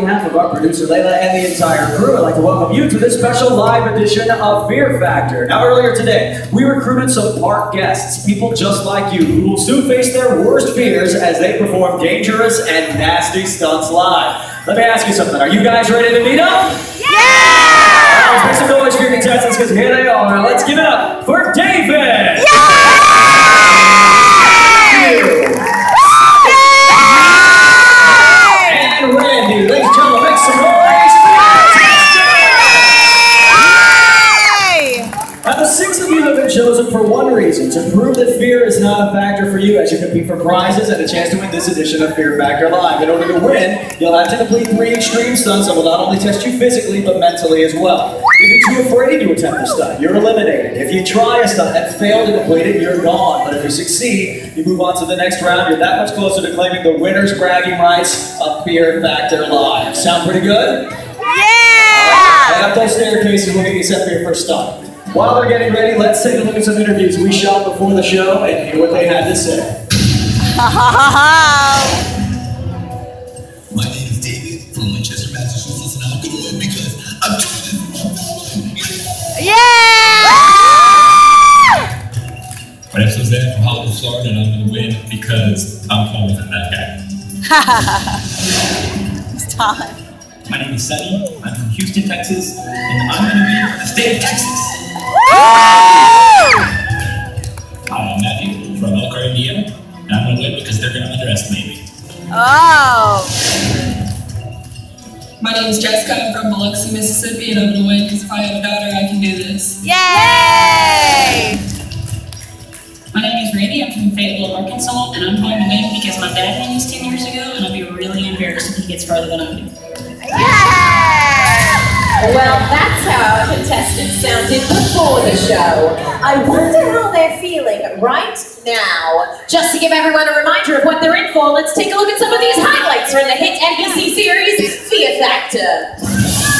producer Layla, and the entire crew. I'd like to welcome you to this special live edition of Fear Factor. Now, earlier today, we recruited some park guests, people just like you, who will soon face their worst fears as they perform dangerous and nasty stunts live. Let me ask you something. Are you guys ready to meet up? Yeah! Let's make some noise for your contestants because here they are. Let's give it up for David! One reason to prove that fear is not a factor for you as you compete for prizes and a chance to win this edition of Fear Factor Live. In order to win, you'll have to complete three extreme stunts that will not only test you physically but mentally as well. If you're too afraid to attempt a stunt, you're eliminated. If you try a stunt and fail to complete it, you're gone. But if you succeed, you move on to the next round. You're that much closer to claiming the winner's bragging rights of Fear Factor Live. Sound pretty good? Head up those staircases, we'll get you set for your first stunt. While they're getting ready, let's take a look at some interviews we shot before the show and hear what they had to say. My name is David from Winchester, Massachusetts, and I'm gonna win because I'm doing this. My name's Jose from Hollywood, Florida, and I'm gonna win because I'm calling with that guy. It's time. My name is Sunny. I'm from Houston, Texas, and I'm gonna win for the state of Texas. Hi, I'm Matthew from Elkhart, Indiana, and I'm gonna win because they're gonna underestimate me. Oh. My name is Jessica. I'm from Biloxi, Mississippi, and I'm gonna win because if I have a daughter, I can do this. Yay! My name is Randy. I'm from Fayetteville, Arkansas, and I'm going to win because my dad won this 10 years ago, and I'll be really embarrassed if he gets farther than I do. Well, that's how our contestants sounded before the show. I wonder how they're feeling right now. Just to give everyone a reminder of what they're in for, let's take a look at some of these highlights from the hit NBC series Fear Factor.